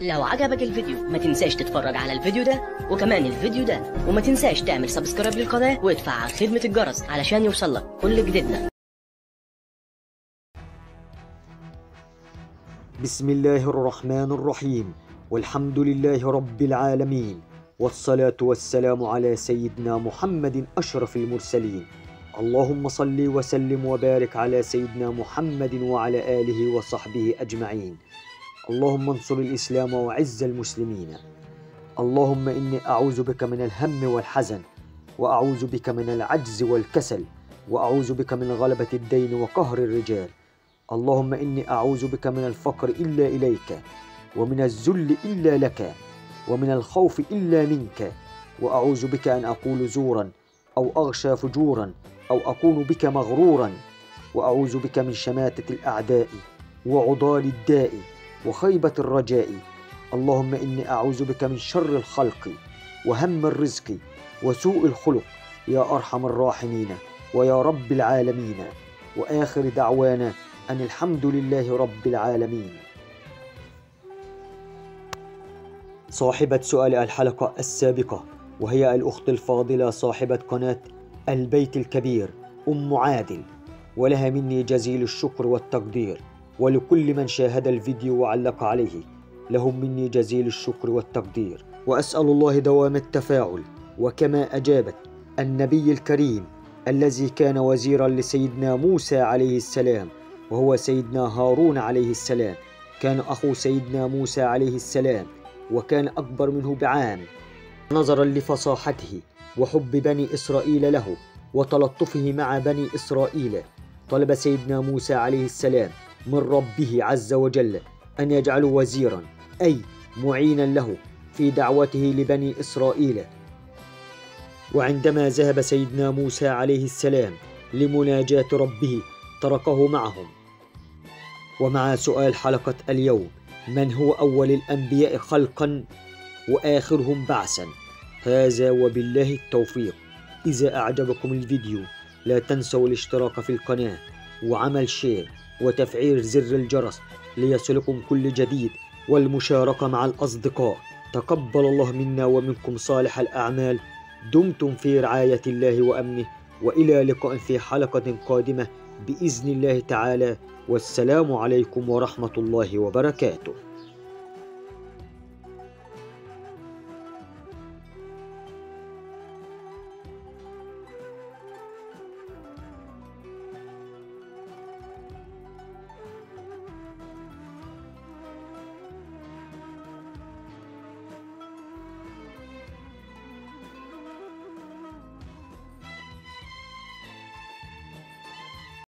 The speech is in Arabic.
لو عجبك الفيديو ما تنساش تتفرج على الفيديو ده وكمان الفيديو ده وما تنساش تعمل سبسكرايب للقناة وتفعل خدمة الجرس علشان يوصلك كل جديدنا. بسم الله الرحمن الرحيم. والحمد لله رب العالمين. والصلاة والسلام على سيدنا محمد أشرف المرسلين. اللهم صل وسلم وبارك على سيدنا محمد وعلى آله وصحبه أجمعين. اللهم انصر الإسلام وعز المسلمين. اللهم إني أعوذ بك من الهم والحزن وأعوذ بك من العجز والكسل وأعوذ بك من غلبة الدين وقهر الرجال. اللهم إني أعوذ بك من الفقر إلا إليك ومن الذل إلا لك ومن الخوف إلا منك. وأعوذ بك أن أقول زورا أو أغشى فجورا أو أكون بك مغرورا. وأعوذ بك من شماتة الأعداء وعضال الداء. وخيبة الرجاء. اللهم إني أعوذ بك من شر الخلق وهم الرزق وسوء الخلق. يا أرحم الراحمين ويا رب العالمين. وآخر دعوانا أن الحمد لله رب العالمين. صاحبة سؤال الحلقة السابقة وهي الأخت الفاضلة صاحبة قناة البيت الكبير أم عادل. ولها مني جزيل الشكر والتقدير. ولكل من شاهد الفيديو وعلق عليه. لهم مني جزيل الشكر والتقدير. وأسأل الله دوام التفاعل. وكما أجابت النبي الكريم الذي كان وزيرا لسيدنا موسى عليه السلام وهو سيدنا هارون عليه السلام. كان أخو سيدنا موسى عليه السلام وكان أكبر منه بعام. نظرا لفصاحته وحب بني إسرائيل له وتلطفه مع بني إسرائيل. طلب سيدنا موسى عليه السلام من ربه عز وجل أن يجعله وزيرا أي معينا له في دعوته لبني إسرائيل. وعندما ذهب سيدنا موسى عليه السلام لمناجاة ربه تركه معهم. ومع سؤال حلقة اليوم من هو أول الأنبياء خلقا؟ وآخرهم بعثا. هذا وبالله التوفيق. إذا أعجبكم الفيديو لا تنسوا الاشتراك في القناة. وعمل شير وتفعيل زر الجرس ليصلكم كل جديد والمشاركة مع الأصدقاء. تقبل الله منا ومنكم صالح الأعمال. دمتم في رعاية الله وأمنه. وإلى لقاء في حلقة قادمة بإذن الله تعالى. والسلام عليكم ورحمة الله وبركاته.